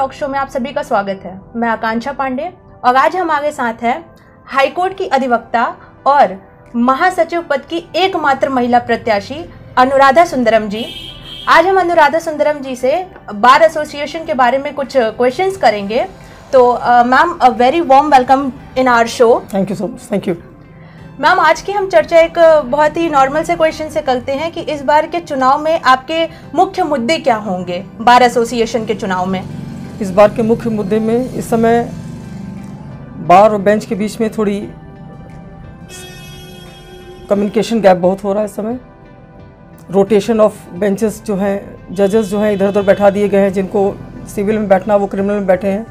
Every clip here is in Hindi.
टॉक शो में आप सभी का स्वागत है। मैं आकांक्षा पांडे और आज हमारे साथ है हाईकोर्ट की अधिवक्ता और महासचिव पद की एकमात्र महिला प्रत्याशी अनुराधा सुंदरम जी। आज हम अनुराधा सुंदरम जी से बार एसोसिएशन के बारे में कुछ क्वेश्चंस करेंगे। तो ma'am a very warm welcome in our show thank you so much thank you ma'am आज की हम चर्चा एक बहुत ही नॉर्मल से क्वेश्चन से करते हैं कि इस बार के चुनाव में आपके मुख्य मुद्दे क्या होंगे बार एसोसिएशन के चुनाव में? इस बार के मुख्य मुद्दे में इस समय बार और बेंच के बीच में थोड़ी कम्युनिकेशन गैप बहुत हो रहा है इस समय। रोटेशन ऑफ़ बेंचेस जो हैं जजेस जो हैं इधर उधर बैठा दिए गए हैं, जिनको सिविल में बैठना, वो क्रिमिनल में बैठे हैं।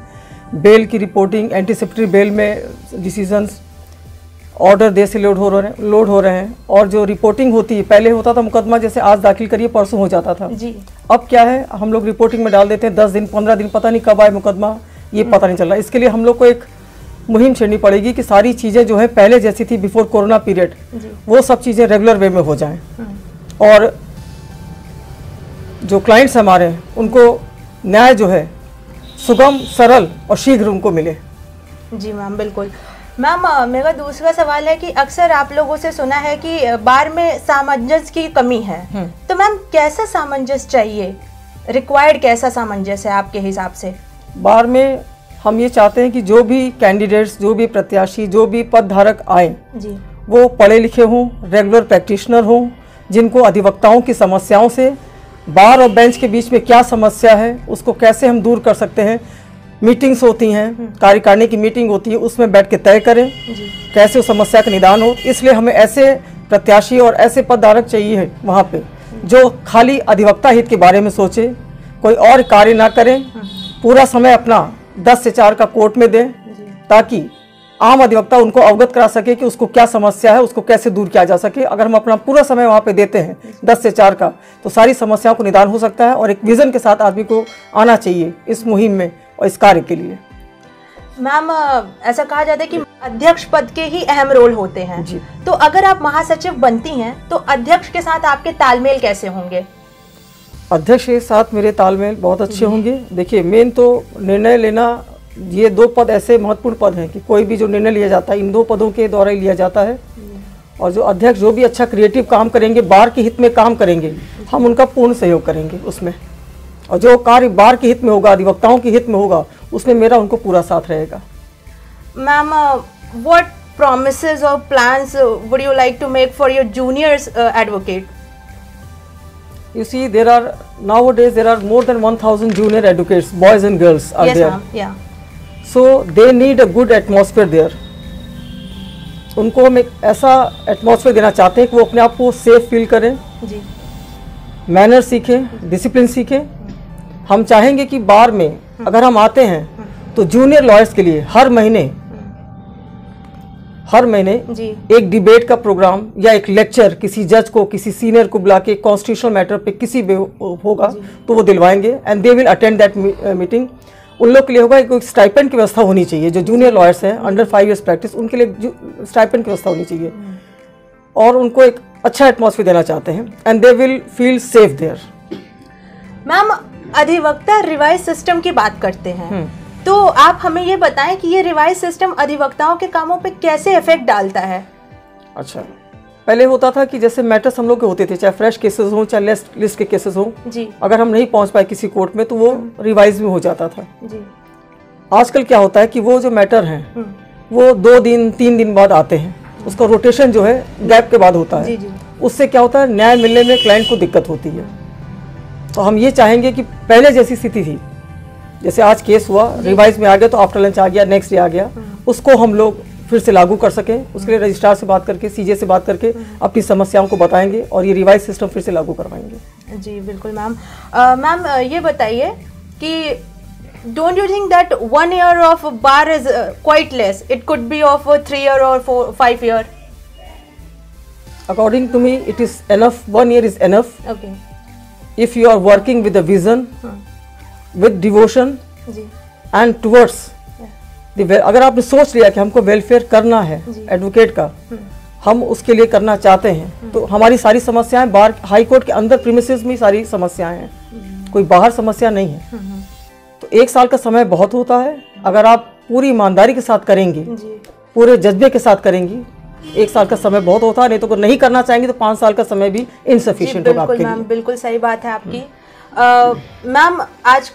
बेल की रिपोर्टिंग एंटीसिपेटरी बेल में डिसीजंस ऑर्डर दे से लोड हो रहे हैं लोड हो रहे हैं। और जो रिपोर्टिंग होती है, पहले होता था मुकदमा, जैसे आज दाखिल करिए, परसों हो जाता था। जी। अब क्या है? हम लोग रिपोर्टिंग में डाल देते हैं दस दिन पंद्रह दिन पता नहीं कब आए मुकदमा ये पता नहीं चल रहा। इसके लिए हम लोग को एक मुहिम छेड़नी पड़ेगी कि सारी चीज़ें जो है पहले जैसी थी बिफोर कोरोना पीरियड वो सब चीज़ें रेगुलर वे में हो जाएँ। हम्म, और जो क्लाइंट्स हमारे हैं उनको न्याय जो है सुगम सरल और शीघ्र उनको मिले। जी मैम बिल्कुल। मैम मेरा दूसरा सवाल है कि अक्सर आप लोगों से सुना है कि बार में सामंजस्य की कमी है। हम्म। तो मैम कैसा सामंजस्य चाहिए? रिक्वायर्ड कैसा सामंजस्य है आपके हिसाब से? बार में हम ये चाहते हैं कि जो भी कैंडिडेट्स जो भी प्रत्याशी जो भी पद धारक आए जी। वो पढ़े लिखे हों रेगुलर प्रैक्टिशनर हों जिनको अधिवक्ताओं की समस्याओं से बार और बेंच के बीच में क्या समस्या है उसको कैसे हम दूर कर सकते हैं मीटिंग्स होती हैं कार्यकारिणी की मीटिंग होती है उसमें बैठ के तय करें कैसे उस समस्या का निदान हो। इसलिए हमें ऐसे प्रत्याशी और ऐसे पदधारक चाहिए है वहाँ पे जो खाली अधिवक्ता हित के बारे में सोचे कोई और कार्य ना करें पूरा समय अपना दस से चार का कोर्ट में दें ताकि आम अधिवक्ता उनको अवगत करा सके कि उसको क्या समस्या है उसको कैसे दूर किया जा सके। अगर हम अपना पूरा समय वहाँ पे देते हैं दस से चार का तो सारी समस्याओं को निदान हो सकता है और एक विजन के साथ आदमी को आना चाहिए इस मुहिम में। और इस कार्य के लिए। मैम ऐसा कहा जाता है कि अध्यक्ष पद के ही अहम रोल होते हैं। तो अगर आप महासचिव बनती हैं तो अध्यक्ष के साथ आपके तालमेल कैसे होंगे? अध्यक्ष के साथ मेरे तालमेल बहुत अच्छे होंगे। देखिए मेन तो निर्णय लेना ये दो पद ऐसे महत्वपूर्ण पद हैं कि कोई भी जो निर्णय लिया जाता है इन दो पदों के द्वारा ही लिया जाता है। और जो अध्यक्ष जो भी अच्छा क्रिएटिव काम करेंगे बार के हित में काम करेंगे हम उनका पूर्ण सहयोग करेंगे उसमें। और जो कार्य बार के हित में होगा अधिवक्ताओं के हित में होगा उसमें मेरा उनको पूरा साथ रहेगा ma'am what promises or plans uh, would you like to make for your juniors uh, You see, there are nowadays there are more than 1,000 junior advocates, boys and girls are yes there. yeah So they need a good atmosphere there. उनको हम एक ऐसा एटमॉस्फेयर देना चाहते हैं कि वो अपने आप को सेफ़ फील करें जी मैनर सीखें डिसिप्लिन सीखें हम चाहेंगे कि बार में अगर हम आते हैं तो जूनियर लॉयर्स के लिए हर महीने हर महीने एक डिबेट का प्रोग्राम या एक लेक्चर किसी जज को किसी सीनियर को बुला के कॉन्स्टिट्यूशनल मैटर पे किसी भी होगा तो वो दिलवाएँगे and they will attend that meeting उन लोग के लिए होगा एक स्टाइपेंड की व्यवस्था होनी चाहिए। जो जूनियर लॉयर्स हैं अंडर फाइव इयर्स प्रैक्टिस उनके लिए स्टाइपेंड की व्यवस्था होनी चाहिए। और उनको एक अच्छा एटमॉस्फेयर देना चाहते हैं and they will feel safe there ma'am अधिवक्ता रिवाइज सिस्टम की बात करते हैं। तो आप हमें ये बताएँ कि ये रिवाइज सिस्टम अधिवक्ताओं के कामों पे कैसे इफ़ेक्ट डालता है? अच्छा पहले होता था कि जैसे मैटर्स हम लोग के होते थे चाहे फ्रेश केसेस हों चाहे लिस्ट लिस्ट के केसेस हों जी। अगर हम नहीं पहुँच पाए किसी कोर्ट में तो वो रिवाइज में हो जाता था। जी। आजकल क्या होता है कि वो जो मैटर हैं हम्म, वो दो दिन तीन दिन बाद आते हैं। उसका रोटेशन जो है गैप के बाद होता जी है। जी उससे क्या होता है न्याय मिलने में क्लाइंट को दिक्कत होती है। तो हम ये चाहेंगे कि पहले जैसी स्थिति थी जैसे आज केस हुआ रिवाइज में आ गया तो आफ्टर लंच आ गया नेक्स्ट डे आ गया उसको हम लोग फिर से लागू कर सकें उसके लिए रजिस्ट्रार से बात करके सीजे से बात करके अपनी समस्याओं को बताएँगे और ये रिवाइज सिस्टम फिर से लागू करवाएँगे। जी बिल्कुल मैम मैम ये बताइए कि don't you think that one year of bar is quite less it could be of three year और five year according to me it is enough one year is enough okay if you are working with a vision with devotion and towards the well- अगर आपने सोच लिया कि हमको वेलफेयर करना है एडवोकेट का हम उसके लिए करना चाहते हैं तो हमारी सारी समस्याएँ बाहर हाई कोर्ट के अंदर प्रीमिसेस में सारी समस्याएँ हैं। कोई बाहर समस्या नहीं है। तो एक साल का समय बहुत होता है। अगर आप पूरी ईमानदारी के साथ करेंगी पूरे जज्बे के साथ करेंगी एक साल का समय बहुत होता है नहीं तो अगर नहीं करना चाहेंगे तो पाँच साल का समय भी इनसफिशियंट होगा बिल्कुल आपके मैम बिल्कुल सही बात है आपकी। मैम आज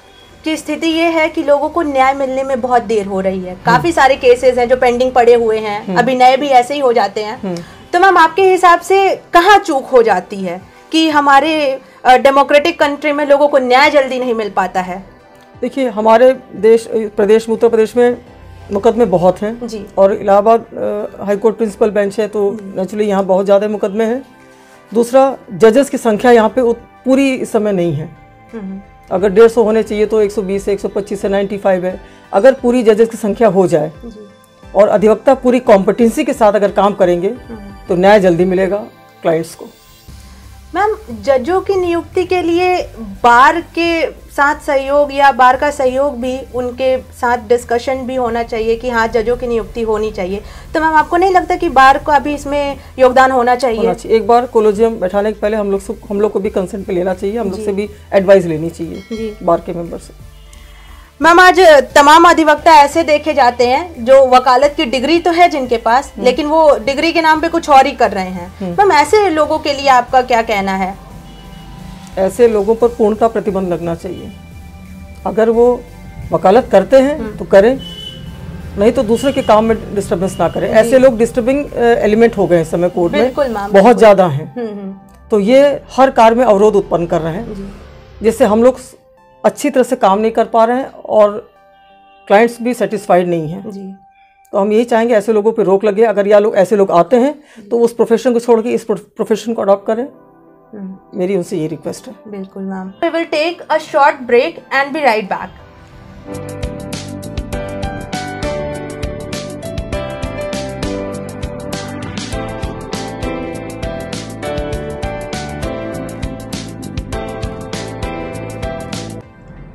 की स्थिति ये है कि लोगों को न्याय मिलने में बहुत देर हो रही है। काफ़ी सारे केसेस हैं जो पेंडिंग पड़े हुए हैं। अभी नए भी ऐसे ही हो जाते हैं। तो मैम आपके हिसाब से कहाँ चूक हो जाती है कि हमारे डेमोक्रेटिक कंट्री में लोगों को न्याय जल्दी नहीं मिल पाता है? देखिए हमारे देश प्रदेश उत्तर प्रदेश में मुकदमे बहुत हैं। जी। और Allahabad uh, high court principal bench है तो नेचुरली यहाँ बहुत ज़्यादा मुकदमे हैं। दूसरा जजेस की संख्या यहाँ पे पूरी इस समय नहीं है। हम्म, अगर डेढ़ सौ होने चाहिए तो 120 से 125 से 95 है। अगर पूरी जजेस की संख्या हो जाए और अधिवक्ता पूरी कॉम्पिटेंसी के साथ अगर काम करेंगे हम्म। तो न्याय जल्दी मिलेगा क्लाइंट्स को। मैम जजों की नियुक्ति के लिए बार के साथ सहयोग या बार का सहयोग भी उनके साथ डिस्कशन भी होना चाहिए कि हाँ जजों की नियुक्ति होनी चाहिए। तो मैम आपको नहीं लगता कि बार का अभी इसमें योगदान होना चाहिए? होना चाहिए। एक बार कोलोजियम बैठाने के पहले हम लोग से हम लोग को भी कंसेंट पे लेना चाहिए। हम लोग से भी एडवाइस लेनी चाहिए बार के मेंबर से। मैम आज तमाम अधिवक्ता ऐसे देखे जाते हैं जो वकालत की डिग्री तो है जिनके पास लेकिन वो डिग्री के नाम पे कुछ और ही कर रहे हैं। मैम ऐसे लोगों के लिए आपका क्या कहना है? ऐसे लोगों पर पूर्णता प्रतिबंध लगना चाहिए। अगर वो वकालत करते हैं तो करें। नहीं तो दूसरे के काम में डिस्टरबेंस ना करें। ऐसे लोग डिस्टर्बिंग एलिमेंट हो गए इस समय कोर्ट में। बहुत ज़्यादा हैं। हम्म हम्म। तो ये हर कार्य में अवरोध उत्पन्न कर रहे हैं। जिससे हम लोग अच्छी तरह से काम नहीं कर पा रहे हैं और क्लाइंट्स भी सेटिस्फाइड नहीं हैं। जी। तो हम यही चाहेंगे ऐसे लोगों पे रोक लगे। अगर या लोग ऐसे लोग आते हैं तो उस प्रोफेशन को छोड़ के इस प्रोफेशन को अडॉप्ट करें। हम्म। मेरी उनसे ये रिक्वेस्ट है। बिल्कुल ma'am we will take a short break and be right back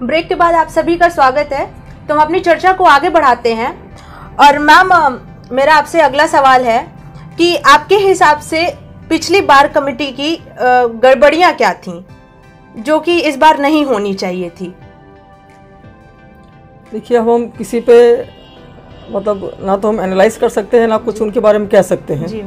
break के बाद आप सभी का स्वागत है। तो हम अपनी चर्चा को आगे बढ़ाते हैं। और मैम मेरा आपसे अगला सवाल है कि आपके हिसाब से पिछली बार कमेटी की गड़बड़ियाँ क्या थीं जो कि इस बार नहीं होनी चाहिए थी? देखिए अब हम किसी पे मतलब ना तो हम एनालाइज कर सकते हैं ना कुछ उनके बारे में कह सकते हैं। जी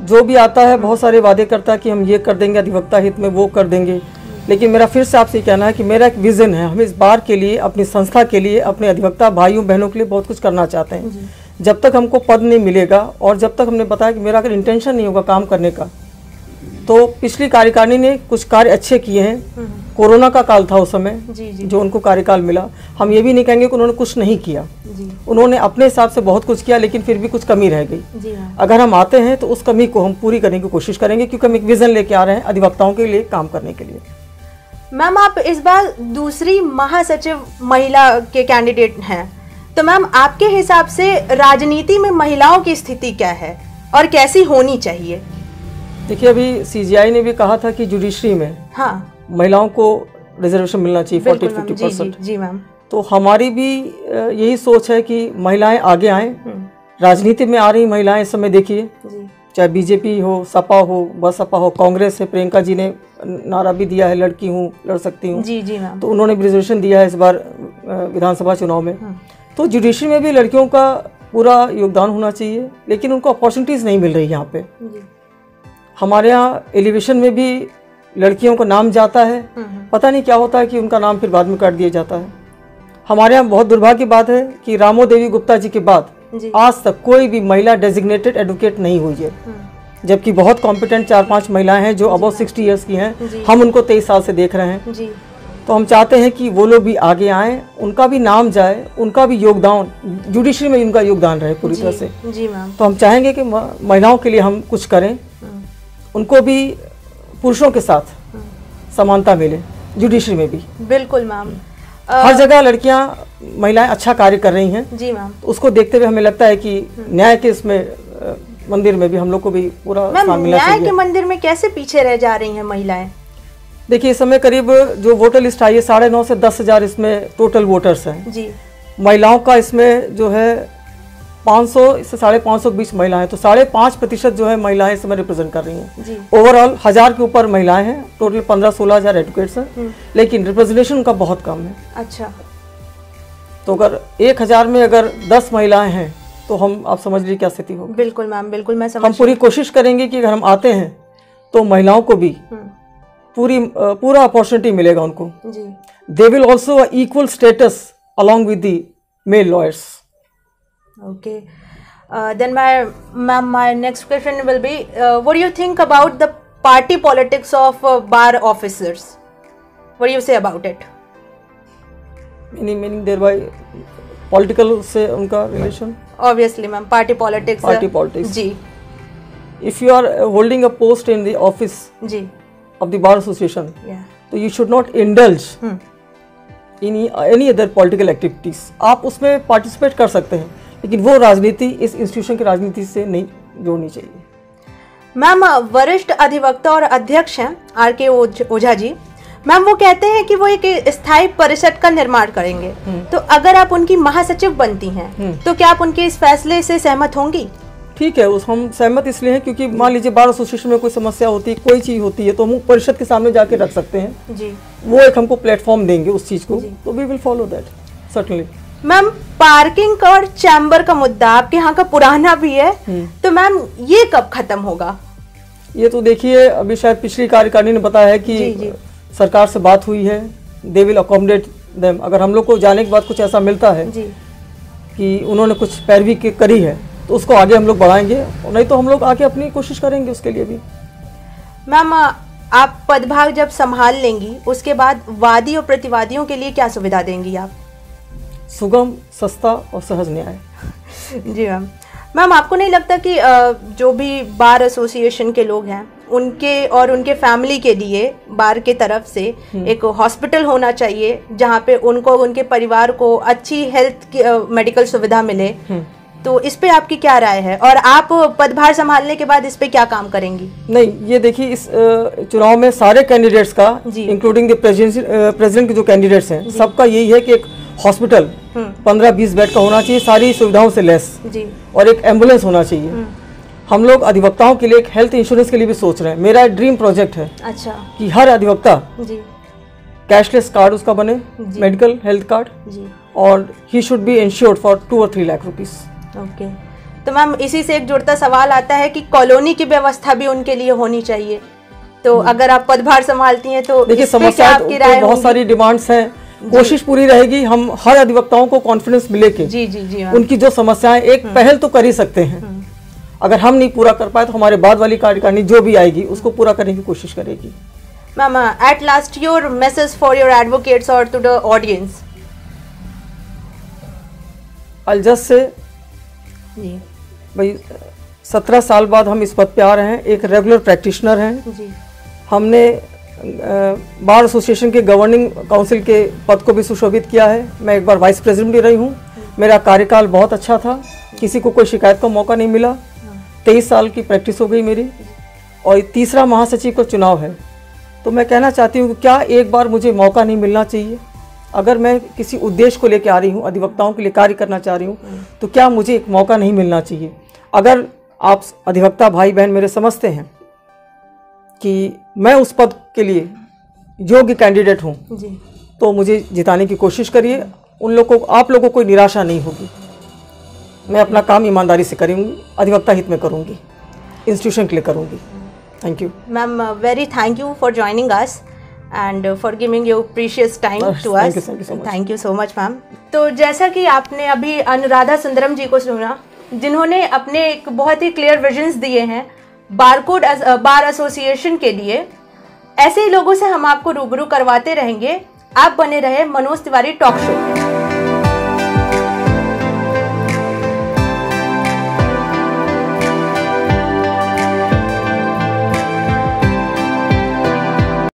जो भी आता है बहुत सारे वादे करता है कि हम ये कर देंगे अधिवक्ता हित में वो कर देंगे। लेकिन मेरा फिर से आपसे कहना है कि मेरा एक विज़न है हम इस बार के लिए अपनी संस्था के लिए अपने अधिवक्ता भाइयों बहनों के लिए बहुत कुछ करना चाहते हैं। जब तक हमको पद नहीं मिलेगा और जब तक हमने बताया कि मेरा अगर इंटेंशन नहीं होगा काम करने का तो पिछली कार्यकारिणी ने कुछ कार्य अच्छे किए हैं। कोरोना का काल था उस समय जी जी। जो उनको कार्यकाल मिला। हम ये भी नहीं कहेंगे कि उन्होंने कुछ नहीं किया। जी। उन्होंने अपने हिसाब से बहुत कुछ किया लेकिन फिर भी कुछ कमी रह गई। जी मैम अगर हम आते हैं तो उस कमी को हम पूरी करने की कोशिश करेंगे क्योंकि हम एक विजन लेके आ रहे हैं अधिवक्ताओं के लिए काम करने के लिए। मैम आप इस बार दूसरी महासचिव महिला के कैंडिडेट हैं। तो मैम आपके हिसाब से राजनीति में महिलाओं की स्थिति क्या है और कैसी होनी चाहिए? देखिए अभी सीजीआई ने भी कहा था कि जुडिशरी में हाँ। महिलाओं को रिजर्वेशन मिलना चाहिए फोर्टी फिफ्टी जी जी परसेंट जी मैम। तो हमारी भी यही सोच है कि महिलाएँ आगे आएँ। हम्म, राजनीति में आ रही महिलाएँ इस समय देखिए। चाहे बीजेपी हो सपा हो बसपा हो कांग्रेस है प्रियंका जी ने नारा भी दिया है लड़की हूँ लड़ सकती हूँ। जी जी तो उन्होंने भी रिजर्वेशन दिया है इस बार विधानसभा चुनाव में। तो जुडिशरी में भी लड़कियों का पूरा योगदान होना चाहिए लेकिन उनको अपॉर्चुनिटीज़ नहीं मिल रही यहाँ पे। हमारे यहाँ एलिवेशन में भी लड़कियों का नाम जाता है। हम्म, पता नहीं क्या होता है कि उनका नाम फिर बाद में काट दिया जाता है। हमारे यहाँ बहुत दुर्भाग्य बात है कि रामो देवी गुप्ता जी के बाद आज तक कोई भी महिला डेजिग्नेटेड एडवोकेट नहीं हुई है। हम्म, जबकि बहुत कॉम्पिटेंट चार पाँच महिलाएँ हैं जो अबाउट सिक्सटी ईयर्स की हैं। हम उनको तेईस साल से देख रहे हैं। जी। तो हम चाहते हैं कि वो लोग भी आगे आए उनका भी नाम जाए उनका भी योगदान जुडिशरी में उनका योगदान रहे पूरी तरह से। जी मैम तो हम चाहेंगे कि महिलाओं के लिए हम कुछ करें। हम्म, उनको भी पुरुषों के साथ समानता मिले जुडिशरी में भी। बिल्कुल मैम हर जगह लड़कियाँ महिलाएँ अच्छा कार्य कर रही हैं। जी मैम। तो उसको देखते हुए हमें लगता है कि न्याय के इसमें मंदिर में भी हम लोग को भी पूरा न्याय के मंदिर में कैसे पीछे रह जा रही हैं महिलाएँ? देखिए इस समय करीब जो वोटर लिस्ट आई है साढ़े नौ से दस हज़ार इसमें टोटल वोटर्स हैं। जी। महिलाओं का इसमें जो है 500 से साढ़े पाँच सौ के बीच महिलाएँ तो साढ़े पाँच प्रतिशत जो है महिलाएँ इस समय रिप्रेजेंट कर रही हैं। ओवरऑल हज़ार के ऊपर महिलाएँ हैं। टोटल पंद्रह सोलह हज़ार एडवोकेट्स हैं। लेकिन रिप्रेजेंटेशन उनका बहुत कम है। अच्छा। तो अगर एक हज़ार में अगर दस महिलाएँ हैं तो हम आप समझ लीजिए क्या स्थिति होगी। बिल्कुल मैम बिल्कुल मैं समझ हम पूरी कोशिश करेंगे कि अगर हम आते हैं तो महिलाओं को भी हम्म, पूरी पूरा अपॉर्चुनिटी मिलेगा उनको। They will also equal status along with the male lawyers Okay. Uh, then my ma'am, my next question will be: uh, What do you think about the party politics of uh, bar officers? What do you say about it? Meaning thereby political से उनका relation Obviously, ma'am, party politics. uh, Party politics. Ji if you are holding a post in the office ji of the bar association yeah. तो you should not indulge Hmm. In any other political activities आप उसमें पार्टिसिपेट कर सकते हैं लेकिन वो राजनीति इस इंस्टीट्यूशन की राजनीति से नहीं जोड़नी चाहिए। मैम वरिष्ठ अधिवक्ता और अध्यक्ष हैं आर के ओझा जी। मैम वो कहते हैं कि वो एक स्थायी परिषद का निर्माण करेंगे। तो अगर आप उनकी महासचिव बनती हैं तो क्या आप उनके इस फैसले से सहमत होंगी? ठीक है उस हम सहमत इसलिए हैं क्योंकि मान लीजिए बार एसोसिएशन में कोई समस्या होती है कोई चीज़ होती है तो हम परिषद के सामने जाके रख सकते हैं। जी। वो एक हमको प्लेटफॉर्म देंगे उस चीज़ को। तो we will follow that certainly ma'am parking का और चैम्बर का मुद्दा आपके यहाँ का पुराना भी है तो मैम ये कब खत्म होगा? ये तो देखिए अभी शायद पिछली कार्यकारिणी ने बताया है कि जी, जी। सरकार से बात हुई है दे विल अकोमोडेट देम अगर हम लोग को जाने के बाद कुछ ऐसा मिलता है जी। कि उन्होंने कुछ पैरवी करी है तो उसको आगे हम लोग बढ़ाएँगे और नहीं तो हम लोग आगे अपनी कोशिश करेंगे उसके लिए भी। मैम आप पदभाग जब संभाल लेंगी उसके बाद वादी और प्रतिवादियों के लिए क्या सुविधा देंगी आप? सुगम सस्ता और सहज न्याय। जी मैम। मैम आपको नहीं लगता कि जो भी बार एसोसिएशन के लोग हैं उनके और उनके फैमिली के लिए बार के तरफ़ से एक हॉस्पिटल होना चाहिए जहाँ पे उनको उनके परिवार को अच्छी हेल्थ की मेडिकल सुविधा मिले तो इस पे आपकी क्या राय है? और आप पदभार संभालने के बाद इस पे क्या काम करेंगी? नहीं ये देखिए इस चुनाव में सारे कैंडिडेट्स का। इंक्लूडिंग द प्रेसिडेंट के जो कैंडिडेट्स हैं सबका यही है कि एक हॉस्पिटल पंद्रह बीस बेड का होना चाहिए सारी सुविधाओं से लेस जी। और एक एंबुलेंस होना चाहिए। हम लोग अधिवक्ताओं के लिए एक हेल्थ इंश्योरेंस के लिए भी सोच रहे हैं। मेरा ड्रीम प्रोजेक्ट है अच्छा। कि हर अधिवक्ता कैशलेस कार्ड उसका बने मेडिकल हेल्थ कार्ड और he should be insured for two और थ्री लाख रुपीज़ ओके तो मैम इसी से एक जुड़ता सवाल आता है कि कॉलोनी की व्यवस्था भी उनके लिए होनी चाहिए। तो अगर आप पदभार संभालती हैं तो देखिए समस्या आपकी राय बहुत सारी डिमांड्स हैं। कोशिश पूरी रहेगी हम हर अधिवक्ताओं को कॉन्फिडेंस मिले के जी जी जी उनकी जो समस्याएँ एक पहल तो कर ही सकते हैं। अगर हम नहीं पूरा कर पाए तो हमारे बाद वाली कार्यकारिणी जो भी आएगी उसको पूरा करने की कोशिश करेगी। Ma'am at last your message for your advocates और टू द ऑडियंस अल जस्ट से भाई सत्रह साल बाद हम इस पद पे आ रहे हैं एक रेगुलर प्रैक्टिशनर हैं। जी। हमने बार एसोसिएशन के गवर्निंग काउंसिल के पद को भी सुशोभित किया है। मैं एक बार वाइस प्रेसिडेंट भी रही हूँ। मेरा कार्यकाल बहुत अच्छा था। किसी को कोई शिकायत का मौका नहीं मिला। तेईस साल की प्रैक्टिस हो गई मेरी और तीसरा महासचिव का चुनाव है। तो मैं कहना चाहती हूँ कि क्या एक बार मुझे मौका नहीं मिलना चाहिए? अगर मैं किसी उद्देश्य को लेकर आ रही हूँ, अधिवक्ताओं के लिए कार्य करना चाह रही हूँ तो क्या मुझे एक मौका नहीं मिलना चाहिए? अगर आप अधिवक्ता भाई बहन मेरे समझते हैं कि मैं उस पद के लिए योग्य कैंडिडेट हूँ। तो मुझे जिताने की कोशिश करिए। उन लोगों को आप लोगों को कोई निराशा नहीं होगी। मैं अपना काम ईमानदारी से करूँगी अधिवक्ता हित में करूँगी इंस्टीट्यूशन के लिए करूँगी। Thank you ma'am very thank you for joining us and for giving your precious time to us. Thank you so much ma'am तो जैसा कि आपने अभी अनुराधा सुंदरम जी को सुना जिन्होंने अपने एक बहुत ही क्लियर विजन्स दिए हैं बारकोड बार एसोसिएशन के लिए। ऐसे ही लोगों से हम आपको रूबरू करवाते रहेंगे। आप बने रहे मनोज तिवारी टॉक शो।